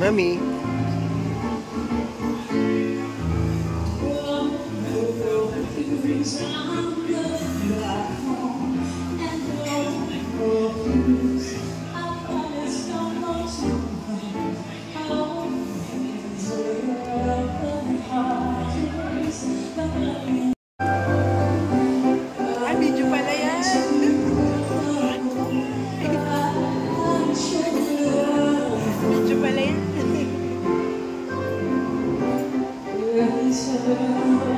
Mami. Ate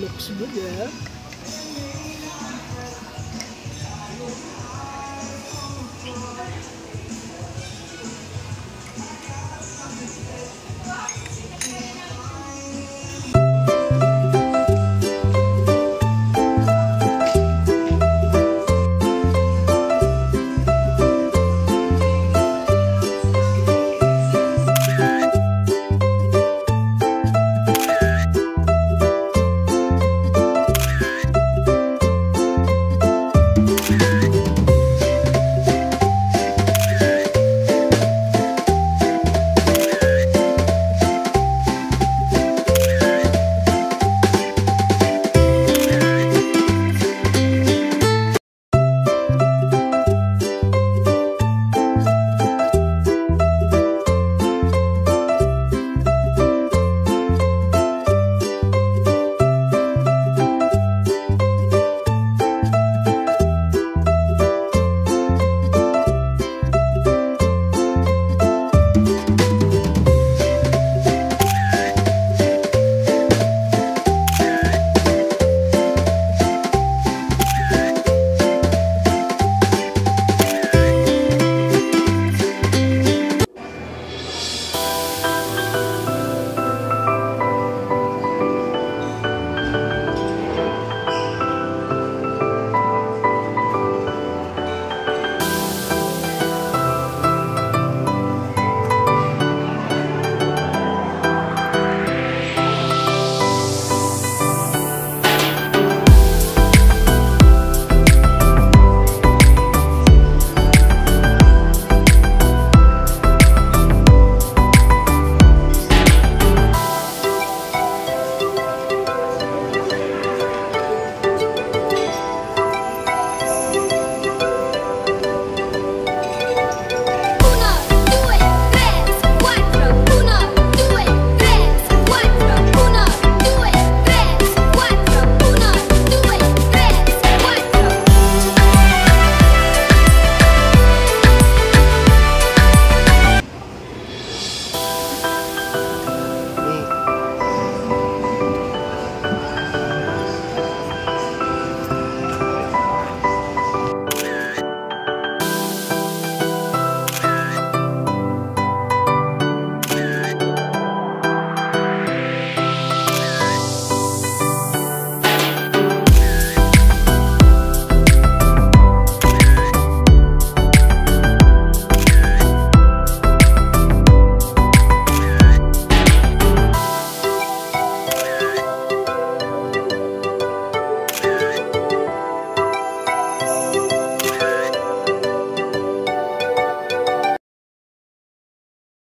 Lux juga.